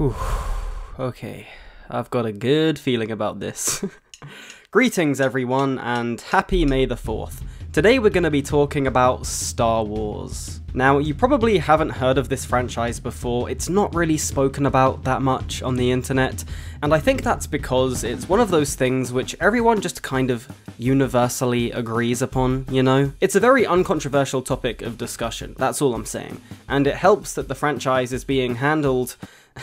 Whew. Okay, I've got a good feeling about this. Greetings everyone, and happy May the 4th. Today we're going to be talking about Star Wars. Now, you probably haven't heard of this franchise before, it's not really spoken about that much on the internet, and I think that's because it's one of those things which everyone just kind of universally agrees upon, you know? It's a very uncontroversial topic of discussion, that's all I'm saying, and it helps that the franchise is being handled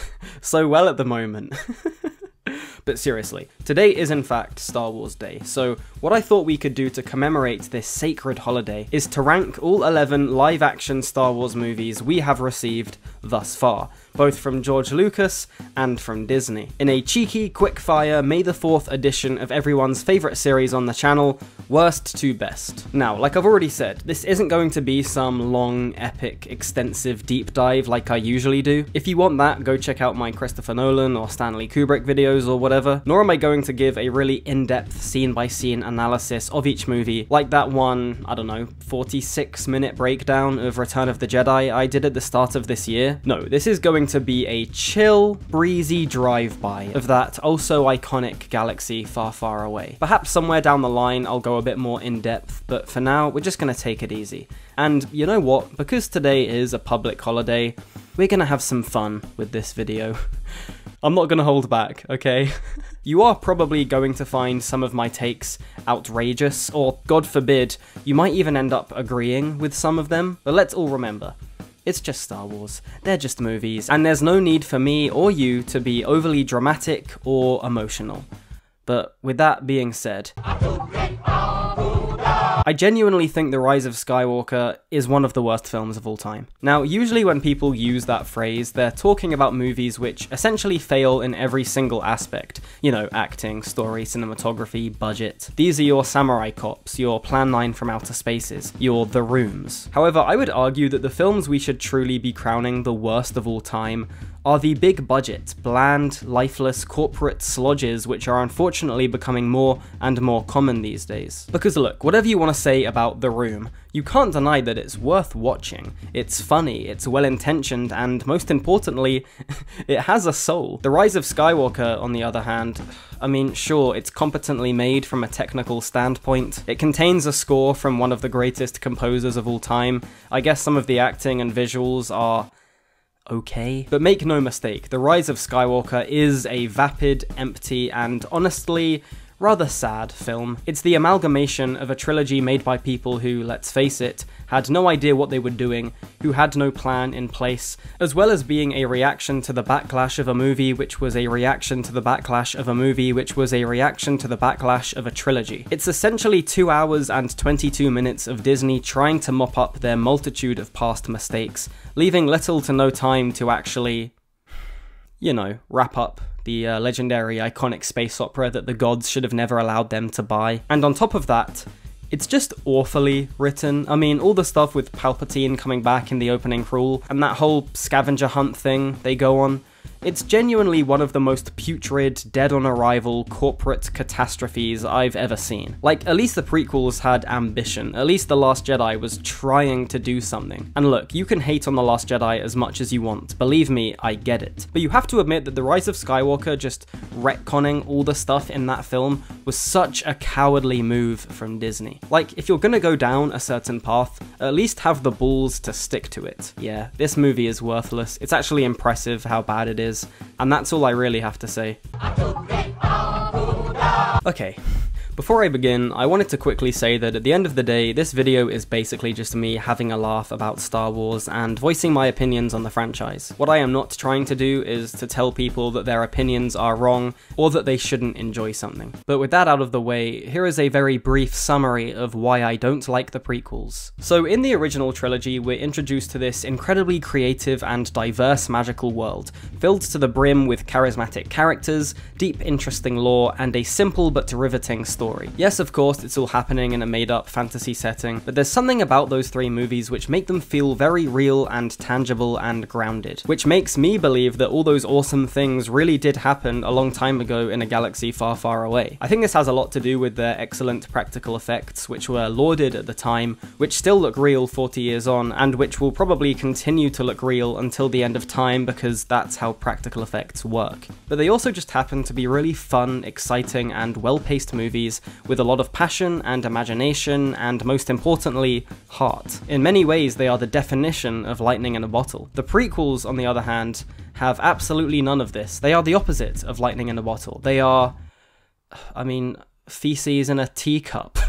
so well at the moment. But seriously, today is in fact Star Wars Day, so what I thought we could do to commemorate this sacred holiday is to rank all 11 live action Star Wars movies we have received thus far, both from George Lucas and from Disney, in a cheeky, quick-fire May the 4th edition of everyone's favourite series on the channel, Worst to Best. Now, like I've already said, this isn't going to be some long, epic, extensive deep dive like I usually do. If you want that, go check out my Christopher Nolan or Stanley Kubrick videos or whatever, nor am I going to give a really in-depth scene-by-scene analysis of each movie, like that one, I don't know, 46 minute breakdown of Return of the Jedi I did at the start of this year. No, this is going to be a chill, breezy drive-by of that also iconic galaxy far, far away. Perhaps somewhere down the line I'll go a bit more in-depth, but for now, we're just gonna take it easy. And you know what? Because today is a public holiday, we're gonna have some fun with this video. I'm not gonna hold back, okay? you are probably going to find some of my takes outrageous, or god forbid, you might even end up agreeing with some of them, but let's all remember, it's just Star Wars. They're just movies, and there's no need for me or you to be overly dramatic or emotional. But with that being said, I genuinely think The Rise of Skywalker is one of the worst films of all time. Now, usually when people use that phrase, they're talking about movies which essentially fail in every single aspect. You know, acting, story, cinematography, budget. These are your Samurai Cops, your Plan 9 from Outer Spaces, your The Rooms. However, I would argue that the films we should truly be crowning the worst of all time are the big budget, bland, lifeless corporate slodges which are unfortunately becoming more and more common these days. Because look, whatever you want to say about The Room, you can't deny that it's worth watching. It's funny, it's well intentioned, and most importantly, it has a soul. The Rise of Skywalker, on the other hand, I mean, sure, it's competently made from a technical standpoint. It contains a score from one of the greatest composers of all time. I guess some of the acting and visuals are okay. But make no mistake, The Rise of Skywalker is a vapid, empty, and honestly, rather sad film. It's the amalgamation of a trilogy made by people who, let's face it, had no idea what they were doing, who had no plan in place, as well as being a reaction to the backlash of a movie which was a reaction to the backlash of a movie which was a reaction to the backlash of a trilogy. It's essentially 2 hours and 22 minutes of Disney trying to mop up their multitude of past mistakes, leaving little to no time to actually, you know, wrap up the uh, legendary iconic space opera that the gods should have never allowed them to buy. And on top of that, it's just awfully written. I mean, all the stuff with Palpatine coming back in the opening crawl, and that whole scavenger hunt thing they go on, it's genuinely one of the most putrid, dead on arrival corporate catastrophes I've ever seen. Like, at least the prequels had ambition, at least The Last Jedi was trying to do something. And look, you can hate on The Last Jedi as much as you want, believe me, I get it. But you have to admit that The Rise of Skywalker just retconning all the stuff in that film was such a cowardly move from Disney. Like, if you're gonna go down a certain path, at least have the balls to stick to it. Yeah, this movie is worthless. It's actually impressive how bad it is is, and that's all I really have to say. Okay, before I begin, I wanted to quickly say that at the end of the day, this video is basically just me having a laugh about Star Wars and voicing my opinions on the franchise. What I am not trying to do is to tell people that their opinions are wrong or that they shouldn't enjoy something. But with that out of the way, here is a very brief summary of why I don't like the prequels. So in the original trilogy, we're introduced to this incredibly creative and diverse magical world, filled to the brim with charismatic characters, deep interesting lore, and a simple but riveting story story. Yes, of course, it's all happening in a made up fantasy setting, but there's something about those three movies which make them feel very real and tangible and grounded, which makes me believe that all those awesome things really did happen a long time ago in a galaxy far, far away. I think this has a lot to do with their excellent practical effects, which were lauded at the time, which still look real 40 years on, and which will probably continue to look real until the end of time because that's how practical effects work. But they also just happen to be really fun, exciting, and well paced with a lot of passion and imagination, and most importantly, heart. In many ways, they are the definition of lightning in a bottle. The prequels, on the other hand, have absolutely none of this. They are the opposite of lightning in a bottle. They are, I mean, feces in a teacup.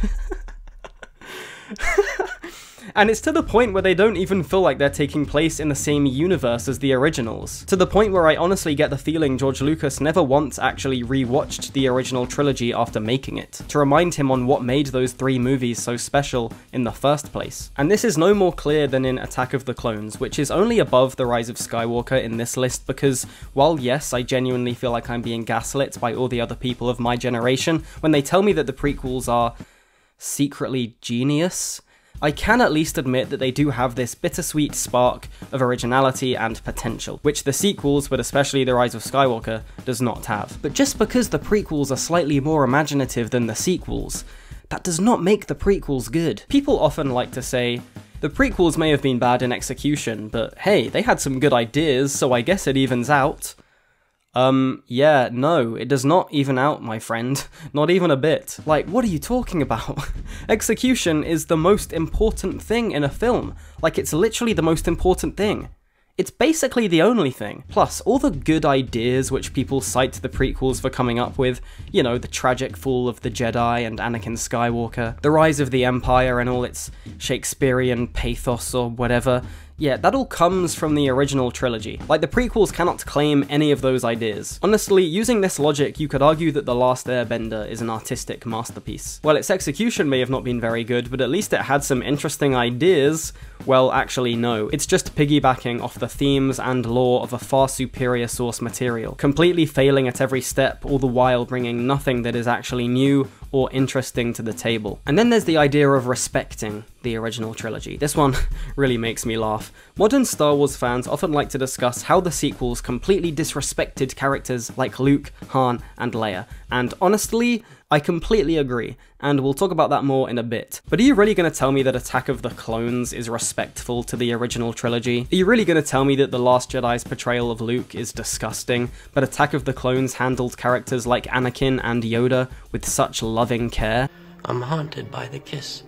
And it's to the point where they don't even feel like they're taking place in the same universe as the originals. To the point where I honestly get the feeling George Lucas never once actually rewatched the original trilogy after making it, to remind him on what made those three movies so special in the first place. And this is no more clear than in Attack of the Clones, which is only above The Rise of Skywalker in this list because, while yes, I genuinely feel like I'm being gaslit by all the other people of my generation when they tell me that the prequels are secretly genius, I can at least admit that they do have this bittersweet spark of originality and potential, which the sequels, but especially The Rise of Skywalker, does not have. But just because the prequels are slightly more imaginative than the sequels, that does not make the prequels good. People often like to say, the prequels may have been bad in execution, but hey, they had some good ideas, so I guess it evens out. Um, yeah, no, it does not even out, my friend. Not even a bit. Like, what are you talking about? Execution is the most important thing in a film. Like, it's literally the most important thing. It's basically the only thing. Plus, all the good ideas which people cite the prequels for coming up with, you know, the tragic fall of the Jedi and Anakin Skywalker, the rise of the Empire and all its Shakespearean pathos or whatever, yeah, that all comes from the original trilogy. Like, the prequels cannot claim any of those ideas. Honestly, using this logic, you could argue that The Last Airbender is an artistic masterpiece. Well, its execution may have not been very good, but at least it had some interesting ideas. Well, actually, no. It's just piggybacking off the themes and lore of a far superior source material, completely failing at every step, all the while bringing nothing that is actually new or interesting to the table. And then there's the idea of respecting the original trilogy. This one really makes me laugh. Modern Star Wars fans often like to discuss how the sequels completely disrespected characters like Luke, Han, and Leia, and honestly, I completely agree, and we'll talk about that more in a bit. But are you really going to tell me that Attack of the Clones is respectful to the original trilogy? Are you really going to tell me that The Last Jedi's portrayal of Luke is disgusting, but Attack of the Clones handled characters like Anakin and Yoda with such loving care? I'm haunted by the kiss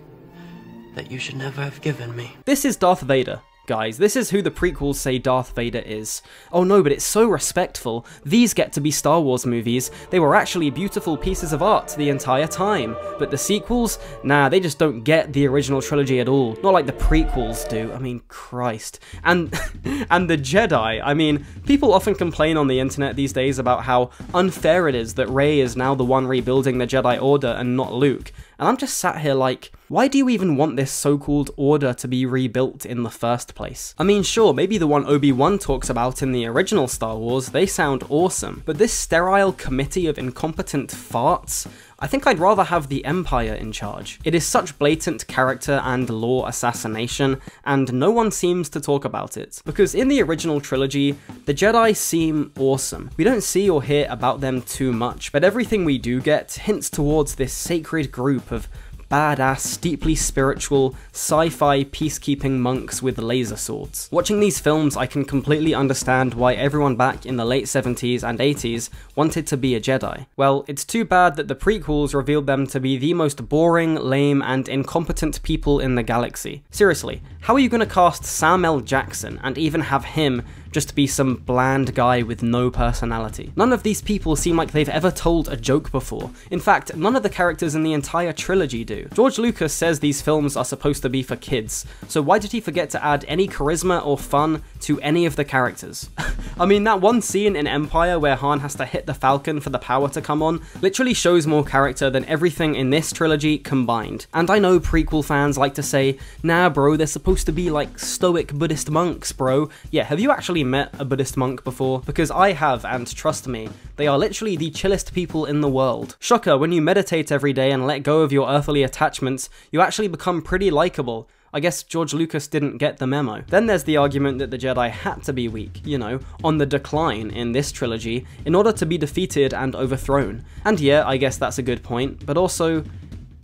that you should never have given me. This is Darth Vader, guys. This is who the prequels say Darth Vader is. Oh no, but it's so respectful. These get to be Star Wars movies. They were actually beautiful pieces of art the entire time. But the sequels? Nah, they just don't get the original trilogy at all. Not like the prequels do. I mean, Christ. And and the Jedi. I mean, people often complain on the internet these days about how unfair it is that Rey is now the one rebuilding the Jedi Order and not Luke. And I'm just sat here like, why do you even want this so-called order to be rebuilt in the first place? I mean, sure, maybe the one Obi-Wan talks about in the original Star Wars, they sound awesome, but this sterile committee of incompetent farts I think I'd rather have the Empire in charge. It is such blatant character and lore assassination, and no one seems to talk about it. Because in the original trilogy, the Jedi seem awesome. We don't see or hear about them too much, but everything we do get hints towards this sacred group of badass, deeply spiritual, sci-fi peacekeeping monks with laser swords. Watching these films, I can completely understand why everyone back in the late 70s and 80s wanted to be a Jedi. Well, it's too bad that the prequels revealed them to be the most boring, lame, and incompetent people in the galaxy. Seriously, how are you to cast Sam L. Jackson and even have him just to be some bland guy with no personality. None of these people seem like they've ever told a joke before. In fact, none of the characters in the entire trilogy do. George Lucas says these films are supposed to be for kids, so why did he forget to add any charisma or fun to any of the characters? I mean, that one scene in Empire where Han has to hit the Falcon for the power to come on literally shows more character than everything in this trilogy combined. And I know prequel fans like to say, nah bro, they're supposed to be like stoic Buddhist monks, bro. Yeah, have you actually met a Buddhist monk before? Because I have, and trust me, they are literally the chillest people in the world. Shocker, when you meditate every day and let go of your earthly attachments, you actually become pretty likable. I guess George Lucas didn't get the memo. Then there's the argument that the Jedi had to be weak, you know, on the decline in this trilogy, in order to be defeated and overthrown. And yeah, I guess that's a good point, but also,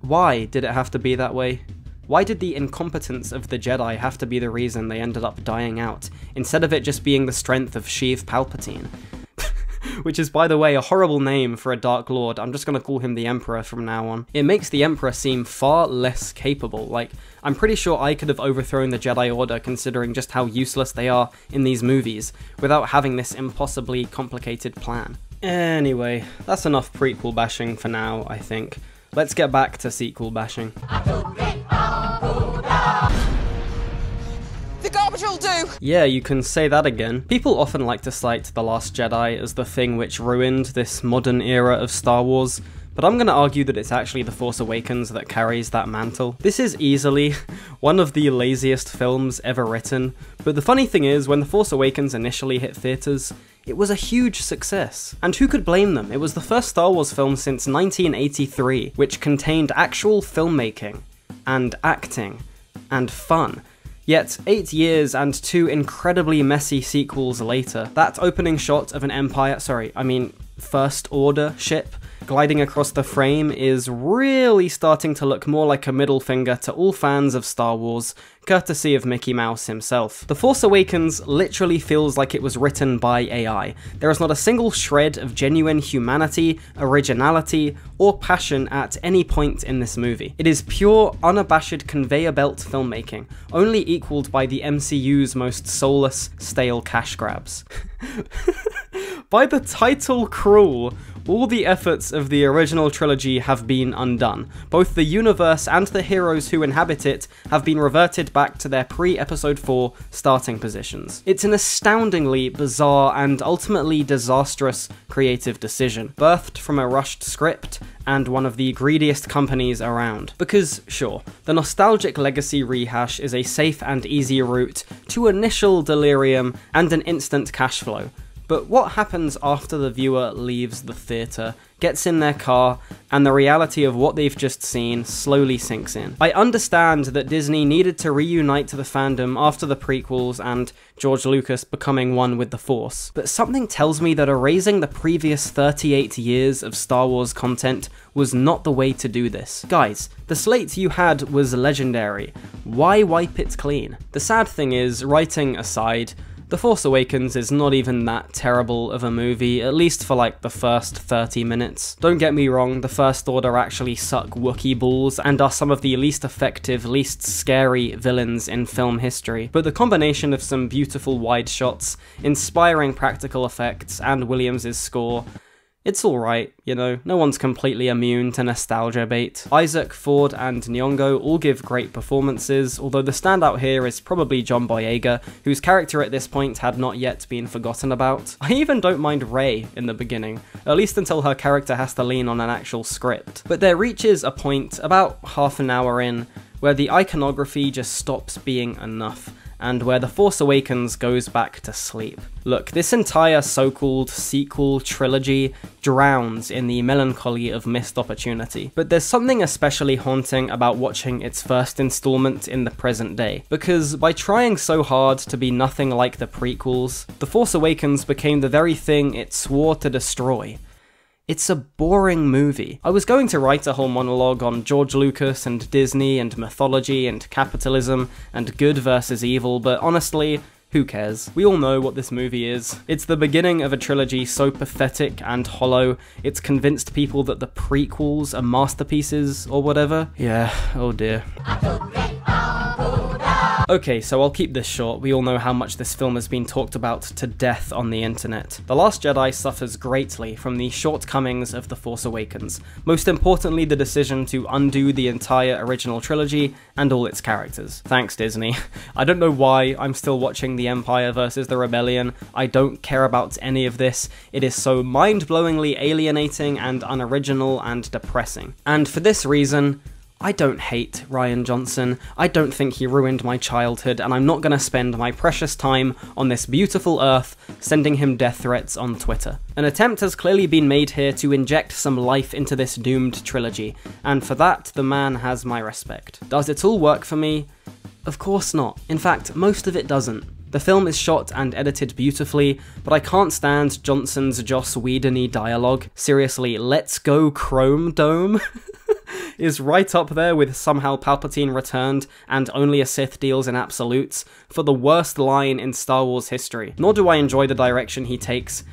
why did it have to be that way? Why did the incompetence of the Jedi have to be the reason they ended up dying out, instead of it just being the strength of Sheev Palpatine? which is, by the way, a horrible name for a Dark Lord. I'm just going to call him the Emperor from now on. It makes the Emperor seem far less capable. Like, I'm pretty sure I could have overthrown the Jedi Order considering just how useless they are in these movies, without having this impossibly complicated plan. Anyway, that's enough prequel bashing for now, I think. Let's get back to sequel bashing. The garbage will do! Yeah, you can say that again. People often like to cite The Last Jedi as the thing which ruined this modern era of Star Wars, but I'm going to argue that it's actually The Force Awakens that carries that mantle. This is easily one of the laziest films ever written, but the funny thing is, when The Force Awakens initially hit theatres, it was a huge success. And who could blame them? It was the first Star Wars film since 1983, which contained actual filmmaking, and acting, and fun. Yet, eight years and two incredibly messy sequels later, that opening shot of an Empire, sorry, I mean, First Order ship gliding across the frame is really starting to look more like a middle finger to all fans of Star Wars, courtesy of Mickey Mouse himself. The Force Awakens literally feels like it was written by AI. There is not a single shred of genuine humanity, originality, or passion at any point in this movie. It is pure, unabashed conveyor belt filmmaking, only equaled by the MCU's most soulless, stale cash grabs. by the title crawl, all the efforts of the original trilogy have been undone. Both the universe and the heroes who inhabit it have been reverted back to their pre-episode 4 starting positions. It's an astoundingly bizarre and ultimately disastrous creative decision, birthed from a rushed script and one of the greediest companies around. Because, sure, the nostalgic legacy rehash is a safe and easy route to initial delirium and an instant cash flow, but what happens after the viewer leaves the theatre, gets in their car, and the reality of what they've just seen slowly sinks in? I understand that Disney needed to reunite to the fandom after the prequels and George Lucas becoming one with the Force, but something tells me that erasing the previous 38 years of Star Wars content was not the way to do this. Guys, the slate you had was legendary. Why wipe it clean? The sad thing is, writing aside, the Force Awakens is not even that terrible of a movie, at least for like the first 30 minutes. Don't get me wrong, the First Order actually suck Wookiee balls and are some of the least effective, least scary villains in film history, but the combination of some beautiful wide shots, inspiring practical effects, and Williams' score it's alright, you know, no one's completely immune to nostalgia bait. Isaac, Ford, and Nyong'o all give great performances, although the standout here is probably John Boyega, whose character at this point had not yet been forgotten about. I even don't mind Rey in the beginning, at least until her character has to lean on an actual script. But there reaches a point, about half an hour in, where the iconography just stops being enough and where The Force Awakens goes back to sleep. Look, this entire so-called sequel trilogy drowns in the melancholy of missed opportunity, but there's something especially haunting about watching its first installment in the present day, because by trying so hard to be nothing like the prequels, The Force Awakens became the very thing it swore to destroy, it's a boring movie. I was going to write a whole monologue on George Lucas and Disney and mythology and capitalism and good versus evil, but honestly, who cares? We all know what this movie is. It's the beginning of a trilogy so pathetic and hollow, it's convinced people that the prequels are masterpieces or whatever. Yeah, oh dear. Okay, so I'll keep this short. We all know how much this film has been talked about to death on the internet. The Last Jedi suffers greatly from the shortcomings of The Force Awakens, most importantly the decision to undo the entire original trilogy and all its characters. Thanks Disney. I don't know why I'm still watching The Empire versus the Rebellion. I don't care about any of this. It is so mind-blowingly alienating and unoriginal and depressing. And for this reason, I don't hate Rian Johnson. I don't think he ruined my childhood, and I'm not gonna spend my precious time on this beautiful earth sending him death threats on Twitter. An attempt has clearly been made here to inject some life into this doomed trilogy, and for that, the man has my respect. Does it all work for me? Of course not. In fact, most of it doesn't. The film is shot and edited beautifully, but I can't stand Johnson's Joss Whedon y dialogue. Seriously, let's go Chrome Dome? is right up there with somehow Palpatine returned and only a Sith deals in absolutes for the worst line in Star Wars history. Nor do I enjoy the direction he takes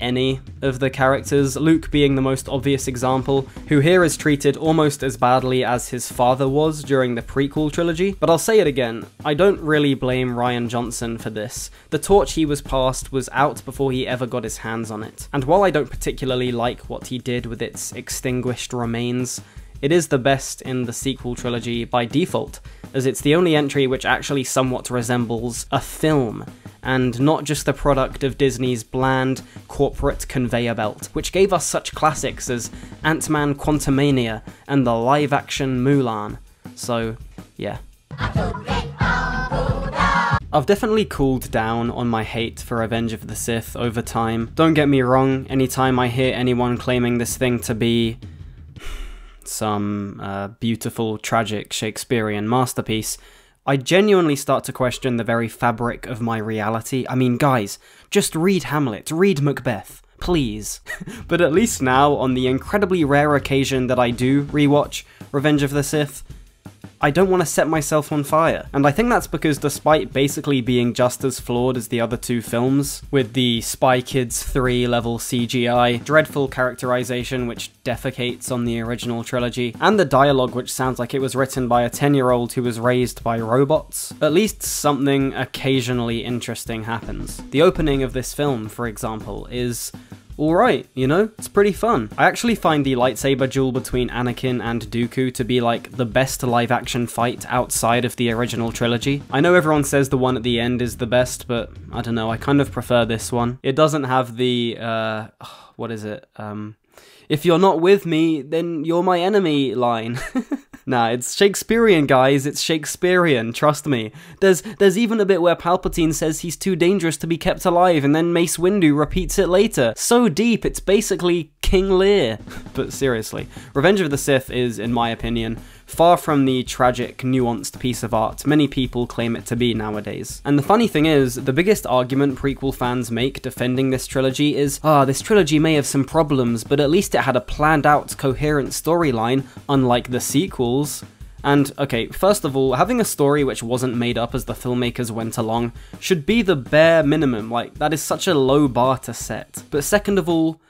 any of the characters, Luke being the most obvious example, who here is treated almost as badly as his father was during the prequel trilogy. But I'll say it again, I don't really blame Rian Johnson for this. The torch he was passed was out before he ever got his hands on it. And while I don't particularly like what he did with its extinguished remains, it is the best in the sequel trilogy by default, as it's the only entry which actually somewhat resembles a film, and not just the product of Disney's bland, corporate conveyor belt, which gave us such classics as Ant-Man Quantumania and the live-action Mulan. So, yeah. I've definitely cooled down on my hate for Revenge of the Sith over time. Don't get me wrong, anytime I hear anyone claiming this thing to be some uh, beautiful, tragic Shakespearean masterpiece, I genuinely start to question the very fabric of my reality. I mean, guys, just read Hamlet, read Macbeth, please. but at least now, on the incredibly rare occasion that I do rewatch Revenge of the Sith, I don't want to set myself on fire. And I think that's because despite basically being just as flawed as the other two films, with the Spy Kids 3 level CGI, dreadful characterization which defecates on the original trilogy, and the dialogue which sounds like it was written by a 10 year old who was raised by robots, at least something occasionally interesting happens. The opening of this film, for example, is alright, you know? It's pretty fun. I actually find the lightsaber duel between Anakin and Dooku to be like the best live action fight outside of the original trilogy. I know everyone says the one at the end is the best, but I don't know, I kind of prefer this one. It doesn't have the, uh, what is it? Um, if you're not with me, then you're my enemy line. Nah, it's Shakespearean, guys. It's Shakespearean. Trust me. There's there's even a bit where Palpatine says he's too dangerous to be kept alive, and then Mace Windu repeats it later. So deep, it's basically King Lear. but seriously, Revenge of the Sith is, in my opinion, far from the tragic, nuanced piece of art many people claim it to be nowadays. And the funny thing is, the biggest argument prequel fans make defending this trilogy is, ah, this trilogy may have some problems, but at least it had a planned out, coherent storyline, unlike the sequels. And, okay, first of all, having a story which wasn't made up as the filmmakers went along should be the bare minimum, like, that is such a low bar to set. But second of all,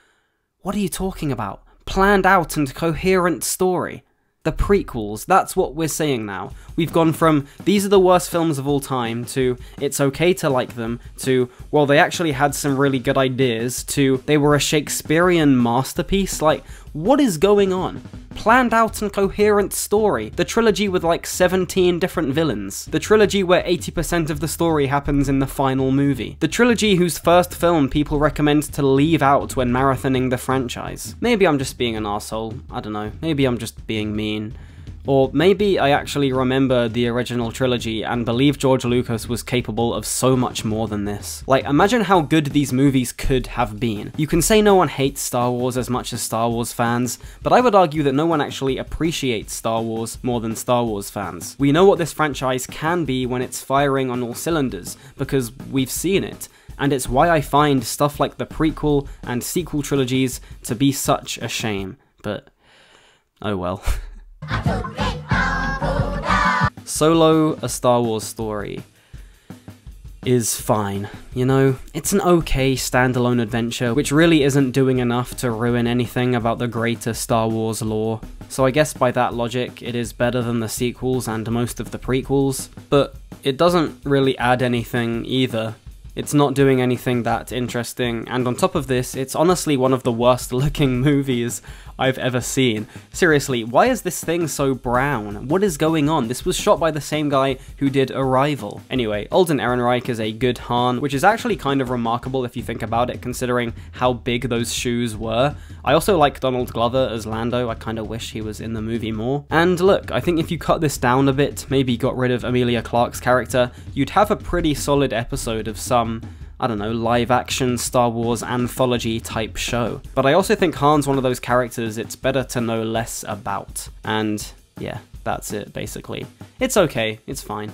what are you talking about? Planned out and coherent story. The prequels, that's what we're saying now. We've gone from these are the worst films of all time to it's okay to like them to well they actually had some really good ideas to they were a Shakespearean masterpiece. Like what is going on? Planned out and coherent story. The trilogy with like 17 different villains. The trilogy where 80% of the story happens in the final movie. The trilogy whose first film people recommend to leave out when marathoning the franchise. Maybe I'm just being an asshole. I don't know. Maybe I'm just being mean. Or maybe I actually remember the original trilogy and believe George Lucas was capable of so much more than this. Like, imagine how good these movies could have been. You can say no one hates Star Wars as much as Star Wars fans, but I would argue that no one actually appreciates Star Wars more than Star Wars fans. We know what this franchise can be when it's firing on all cylinders, because we've seen it and it's why I find stuff like the prequel and sequel trilogies to be such a shame. But, oh well. Solo, a Star Wars story, is fine. You know, it's an okay standalone adventure, which really isn't doing enough to ruin anything about the greater Star Wars lore. So I guess by that logic, it is better than the sequels and most of the prequels, but it doesn't really add anything either. It's not doing anything that interesting, and on top of this, it's honestly one of the worst looking movies I've ever seen. Seriously, why is this thing so brown? What is going on? This was shot by the same guy who did Arrival. Anyway, Alden Ehrenreich is a good Han, which is actually kind of remarkable if you think about it, considering how big those shoes were. I also like Donald Glover as Lando, I kind of wish he was in the movie more. And look, I think if you cut this down a bit, maybe got rid of Emilia Clarke's character, you'd have a pretty solid episode of some I don't know, live action Star Wars anthology type show. But I also think Han's one of those characters it's better to know less about. And yeah, that's it basically. It's okay, it's fine.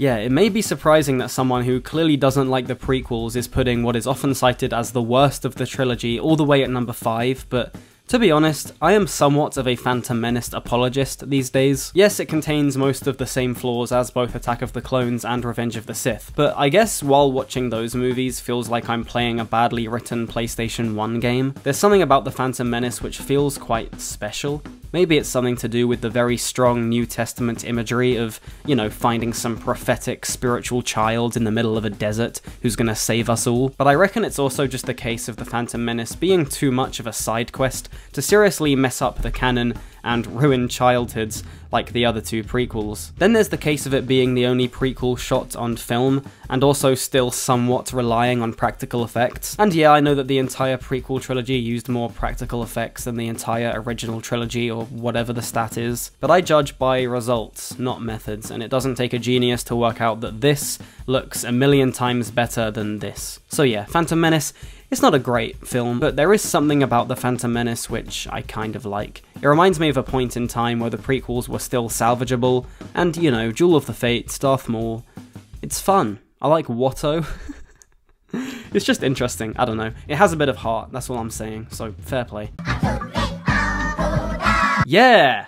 Yeah, it may be surprising that someone who clearly doesn't like the prequels is putting what is often cited as the worst of the trilogy all the way at number 5, but to be honest, I am somewhat of a Phantom Menace apologist these days. Yes, it contains most of the same flaws as both Attack of the Clones and Revenge of the Sith, but I guess while watching those movies feels like I'm playing a badly written PlayStation 1 game, there's something about the Phantom Menace which feels quite special. Maybe it's something to do with the very strong New Testament imagery of, you know, finding some prophetic spiritual child in the middle of a desert who's gonna save us all. But I reckon it's also just the case of the Phantom Menace being too much of a side quest to seriously mess up the canon and ruin childhoods like the other two prequels. Then there's the case of it being the only prequel shot on film, and also still somewhat relying on practical effects. And yeah, I know that the entire prequel trilogy used more practical effects than the entire original trilogy, or whatever the stat is, but I judge by results, not methods, and it doesn't take a genius to work out that this looks a million times better than this. So yeah, Phantom Menace it's not a great film, but there is something about The Phantom Menace which I kind of like. It reminds me of a point in time where the prequels were still salvageable, and, you know, Duel of the Fates, Darth Maul. It's fun. I like Watto. it's just interesting, I don't know. It has a bit of heart, that's all I'm saying, so fair play. Yeah!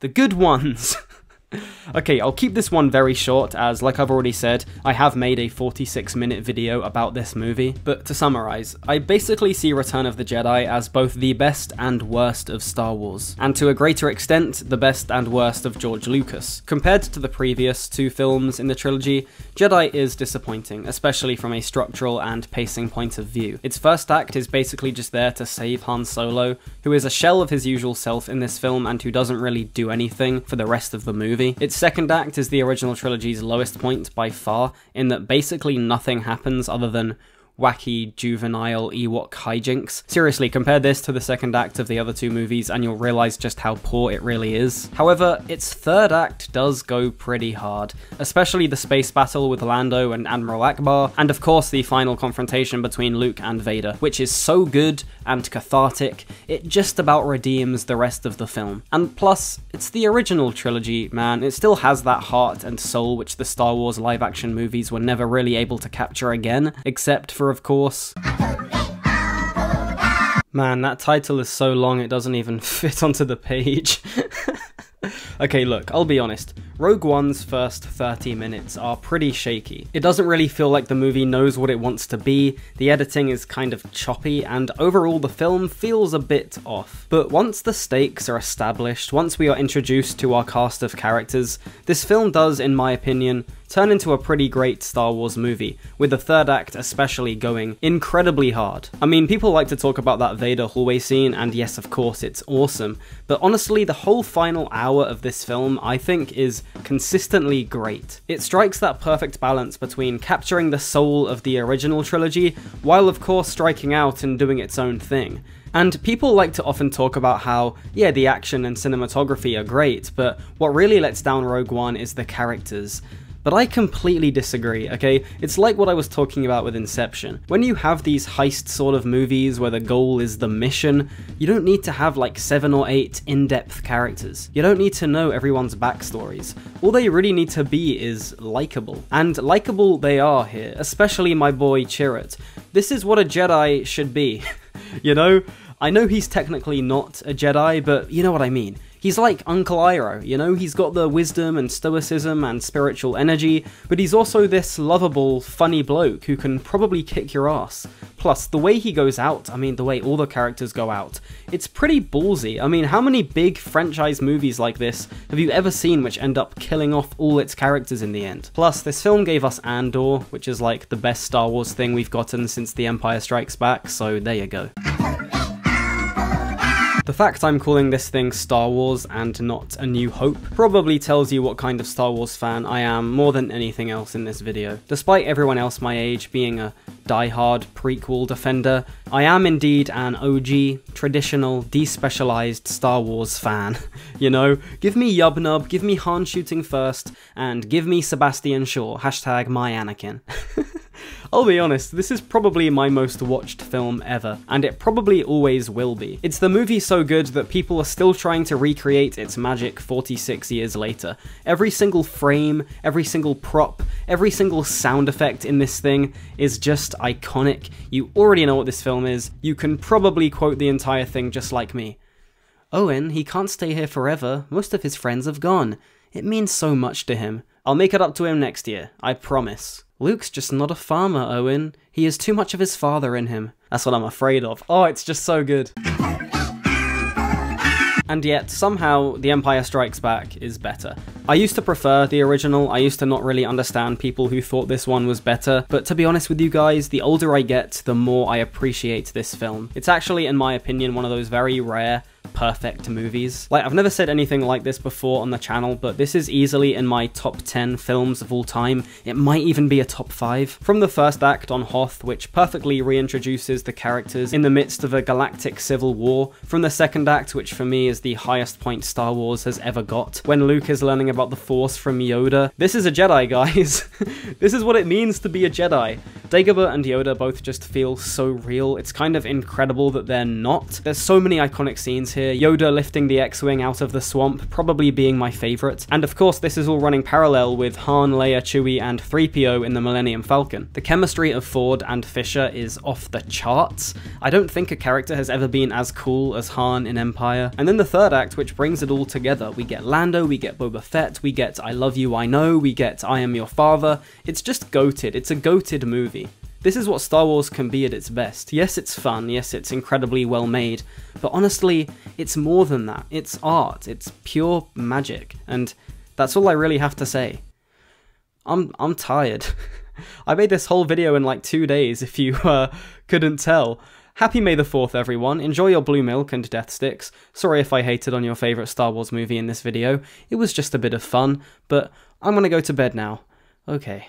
The good ones! okay, I'll keep this one very short as, like I've already said, I have made a 46 minute video about this movie, but to summarize, I basically see Return of the Jedi as both the best and worst of Star Wars, and to a greater extent, the best and worst of George Lucas. Compared to the previous two films in the trilogy, Jedi is disappointing, especially from a structural and pacing point of view. Its first act is basically just there to save Han Solo, who is a shell of his usual self in this film and who doesn't really do anything for the rest of the movie. Its second act is the original trilogy's lowest point by far, in that basically nothing happens other than wacky, juvenile Ewok hijinks. Seriously, compare this to the second act of the other two movies and you'll realize just how poor it really is. However, its third act does go pretty hard, especially the space battle with Lando and Admiral Ackbar, and of course the final confrontation between Luke and Vader, which is so good and cathartic, it just about redeems the rest of the film. And plus, it's the original trilogy, man, it still has that heart and soul which the Star Wars live action movies were never really able to capture again, except for of course. Man, that title is so long it doesn't even fit onto the page. okay, look, I'll be honest. Rogue One's first 30 minutes are pretty shaky. It doesn't really feel like the movie knows what it wants to be, the editing is kind of choppy, and overall the film feels a bit off. But once the stakes are established, once we are introduced to our cast of characters, this film does, in my opinion, turn into a pretty great Star Wars movie, with the third act especially going incredibly hard. I mean, people like to talk about that Vader hallway scene, and yes, of course, it's awesome, but honestly, the whole final hour of this film, I think, is consistently great. It strikes that perfect balance between capturing the soul of the original trilogy, while of course striking out and doing its own thing. And people like to often talk about how, yeah, the action and cinematography are great, but what really lets down Rogue One is the characters. But I completely disagree, okay? It's like what I was talking about with Inception. When you have these heist sort of movies where the goal is the mission, you don't need to have like seven or eight in-depth characters. You don't need to know everyone's backstories. All they really need to be is likable. And likable they are here, especially my boy Chirrut. This is what a Jedi should be, you know? I know he's technically not a Jedi, but you know what I mean. He's like Uncle Iroh, you know, he's got the wisdom and stoicism and spiritual energy, but he's also this lovable, funny bloke who can probably kick your ass. Plus, the way he goes out, I mean, the way all the characters go out, it's pretty ballsy. I mean, how many big franchise movies like this have you ever seen which end up killing off all its characters in the end? Plus, this film gave us Andor, which is like the best Star Wars thing we've gotten since The Empire Strikes Back, so there you go. The fact I'm calling this thing Star Wars and not A New Hope probably tells you what kind of Star Wars fan I am more than anything else in this video. Despite everyone else my age being a die-hard prequel defender, I am indeed an OG, traditional, despecialized Star Wars fan. you know, give me Yubnub, give me Han shooting first, and give me Sebastian Shaw, hashtag my Anakin. I'll be honest, this is probably my most watched film ever, and it probably always will be. It's the movie so good that people are still trying to recreate its magic 46 years later. Every single frame, every single prop, every single sound effect in this thing is just iconic. You already know what this film is, you can probably quote the entire thing just like me. Owen, he can't stay here forever, most of his friends have gone. It means so much to him. I'll make it up to him next year, I promise. Luke's just not a farmer, Owen. He has too much of his father in him. That's what I'm afraid of. Oh, it's just so good. And yet, somehow, The Empire Strikes Back is better. I used to prefer the original, I used to not really understand people who thought this one was better, but to be honest with you guys, the older I get, the more I appreciate this film. It's actually, in my opinion, one of those very rare perfect movies. Like, I've never said anything like this before on the channel, but this is easily in my top 10 films of all time. It might even be a top 5. From the first act on Hoth, which perfectly reintroduces the characters in the midst of a galactic civil war, from the second act, which for me is the highest point Star Wars has ever got, when Luke is learning about the Force from Yoda. This is a Jedi, guys. this is what it means to be a Jedi. Dagobah and Yoda both just feel so real. It's kind of incredible that they're not. There's so many iconic scenes here. Yoda lifting the X-Wing out of the swamp, probably being my favourite. And of course, this is all running parallel with Han, Leia, Chewie, and 3PO in the Millennium Falcon. The chemistry of Ford and Fisher is off the charts. I don't think a character has ever been as cool as Han in Empire. And then the third act, which brings it all together. We get Lando, we get Boba Fett, we get I Love You, I Know, we get I Am Your Father. It's just goated. It's a goated movie. This is what Star Wars can be at its best. Yes, it's fun, yes, it's incredibly well made, but honestly, it's more than that. It's art, it's pure magic, and that's all I really have to say. I'm, I'm tired. I made this whole video in like two days, if you uh, couldn't tell. Happy May the 4th, everyone. Enjoy your blue milk and death sticks. Sorry if I hated on your favourite Star Wars movie in this video. It was just a bit of fun, but I'm gonna go to bed now. Okay.